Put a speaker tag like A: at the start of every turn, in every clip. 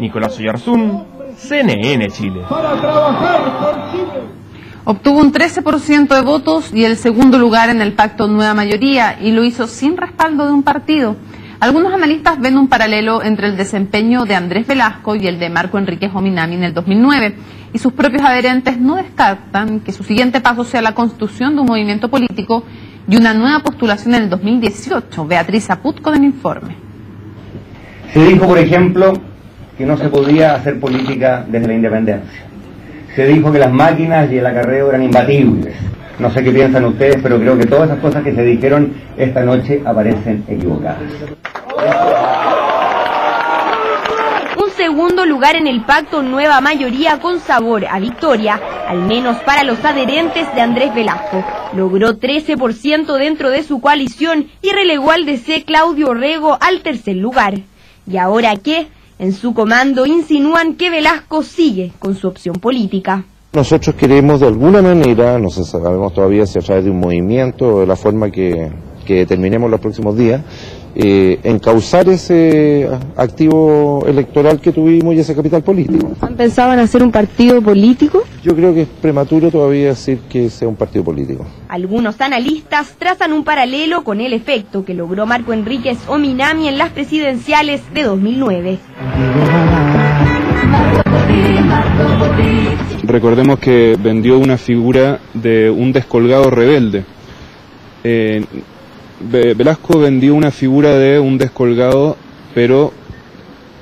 A: Nicolás Oyarzún, CNN Chile.
B: Obtuvo un 13% de votos y el segundo lugar en el pacto Nueva Mayoría y lo hizo sin respaldo de un partido. Algunos analistas ven un paralelo entre el desempeño de Andrés Velasco y el de Marco Enrique Ominami en el 2009 y sus propios adherentes no descartan que su siguiente paso sea la constitución de un movimiento político y una nueva postulación en el 2018. Beatriz Aput con el informe.
C: Se dijo, por ejemplo, que no se podía hacer política desde la independencia. Se dijo que las máquinas y el acarreo eran imbatibles. No sé qué piensan ustedes, pero creo que todas esas cosas que se dijeron esta noche aparecen equivocadas.
D: Un segundo lugar en el pacto Nueva Mayoría con sabor a victoria, al menos para los adherentes de Andrés Velasco. Logró 13% dentro de su coalición y relegó al DC Claudio Rego al tercer lugar. ¿Y ahora qué? En su comando insinúan que Velasco sigue con su opción política.
E: Nosotros queremos de alguna manera, no sé, sabemos todavía si a través de un movimiento o de la forma que, que determinemos los próximos días, eh, encauzar ese activo electoral que tuvimos y ese capital político.
D: ¿Han pensado en hacer un partido político?
E: Yo creo que es prematuro todavía decir que sea un partido político.
D: Algunos analistas trazan un paralelo con el efecto que logró Marco Enríquez Ominami en las presidenciales de 2009.
F: Recordemos que vendió una figura de un descolgado rebelde. Eh, Velasco vendió una figura de un descolgado, pero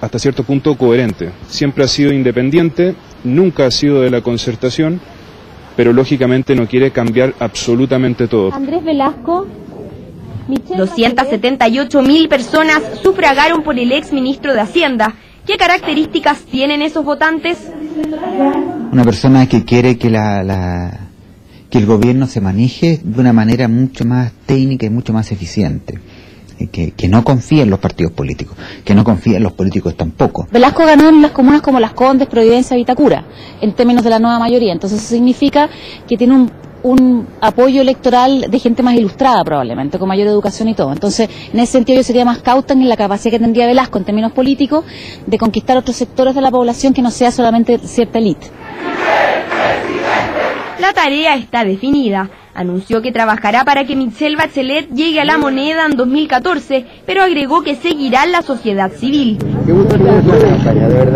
F: hasta cierto punto coherente. Siempre ha sido independiente, nunca ha sido de la concertación, pero lógicamente no quiere cambiar absolutamente todo.
D: Andrés Velasco 278 mil personas sufragaron por el ex ministro de Hacienda. ¿Qué características tienen esos votantes?
G: Una persona que quiere que la, la, que el gobierno se maneje de una manera mucho más técnica y mucho más eficiente. Que, que, no confía en los partidos políticos, que no confía en los políticos tampoco.
H: Velasco ganó en las comunas como Las Condes, Providencia, Vitacura, en términos de la nueva mayoría. Entonces eso significa que tiene un, un apoyo electoral de gente más ilustrada probablemente, con mayor educación y todo. Entonces, en ese sentido yo sería más cauta en la capacidad que tendría Velasco en términos políticos de conquistar otros sectores de la población que no sea solamente cierta élite.
D: La tarea está definida. Anunció que trabajará para que Michelle Bachelet llegue a la moneda en 2014, pero agregó que seguirá la sociedad civil.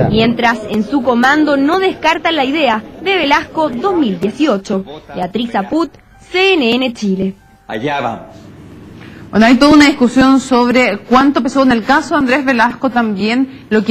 D: Mientras, en su comando no descartan la idea de Velasco 2018. Beatriz Aput, CNN Chile.
C: Allá vamos.
B: Bueno, hay toda una discusión sobre cuánto pesó en el caso de Andrés Velasco también lo que